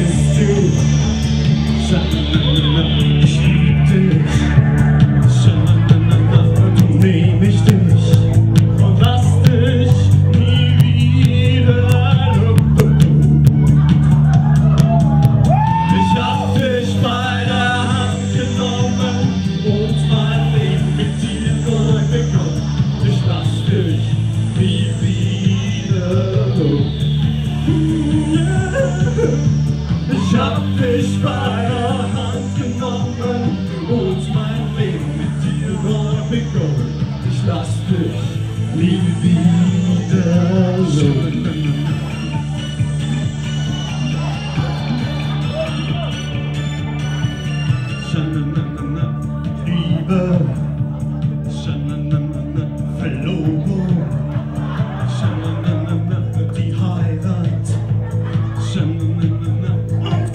is to shine.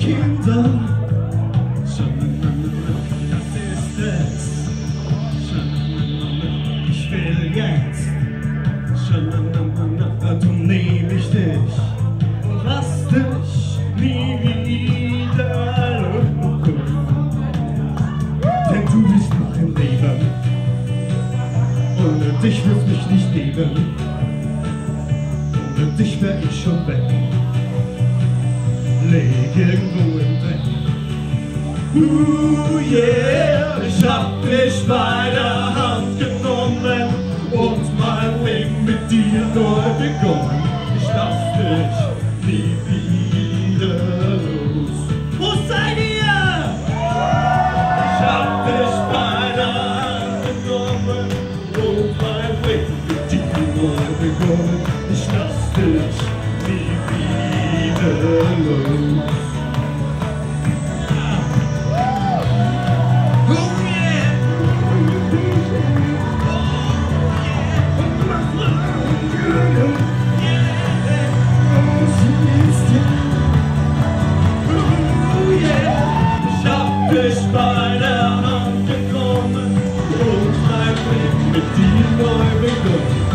Kinder, sondern das ist es. dich wirf mich nicht geben. gegen. dich wär ich schon weg. Leg irgendwo im Dreck. Ooh yeah, ich hab dich bei der Hand. begonnen, ich lass dich nie wieder los. Ich bei der Hand gekommen und mein Leben mit dir neu begonnen.